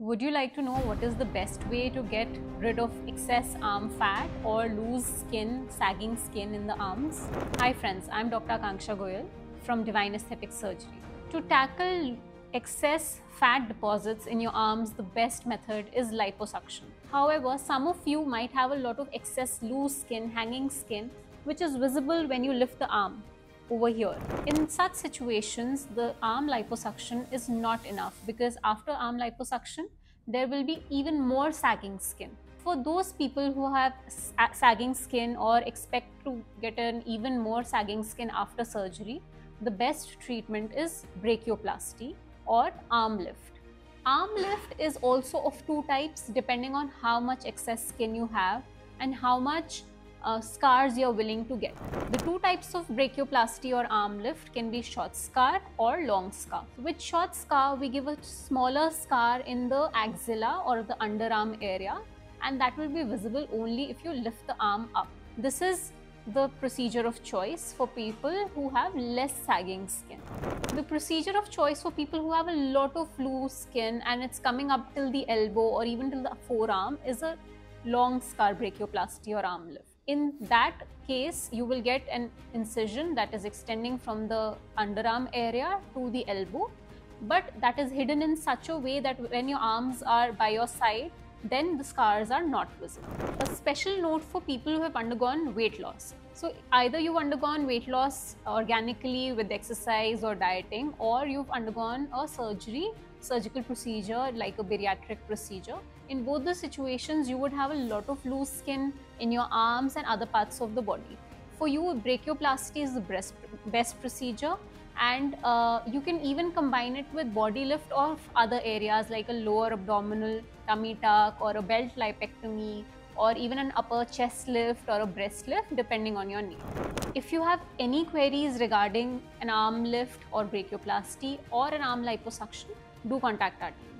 Would you like to know what is the best way to get rid of excess arm fat or lose skin, sagging skin in the arms? Hi friends, I'm Dr. Aakanksha Goel from Divine Aesthetic Surgery. To tackle excess fat deposits in your arms, the best method is liposuction. However, some of you might have a lot of excess loose skin, hanging skin, which is visible when you lift the arm over here. In such situations, the arm liposuction is not enough because after arm liposuction, there will be even more sagging skin. For those people who have sagging skin or expect to get an even more sagging skin after surgery, the best treatment is brachioplasty or arm lift. Arm lift is also of two types depending on how much excess skin you have and how much uh, scars you're willing to get. The two types of brachioplasty or arm lift can be short scar or long scar. With short scar, we give a smaller scar in the axilla or the underarm area and that will be visible only if you lift the arm up. This is the procedure of choice for people who have less sagging skin. The procedure of choice for people who have a lot of loose skin and it's coming up till the elbow or even till the forearm is a long scar brachioplasty or arm lift. In that case, you will get an incision that is extending from the underarm area to the elbow, but that is hidden in such a way that when your arms are by your side, then the scars are not visible. A special note for people who have undergone weight loss. So either you've undergone weight loss organically with exercise or dieting or you've undergone a surgery, surgical procedure like a bariatric procedure in both the situations, you would have a lot of loose skin in your arms and other parts of the body. For you, brachioplasty is the best, best procedure and uh, you can even combine it with body lift of other areas like a lower abdominal tummy tuck or a belt lipectomy or even an upper chest lift or a breast lift depending on your need. If you have any queries regarding an arm lift or brachioplasty or an arm liposuction, do contact our team.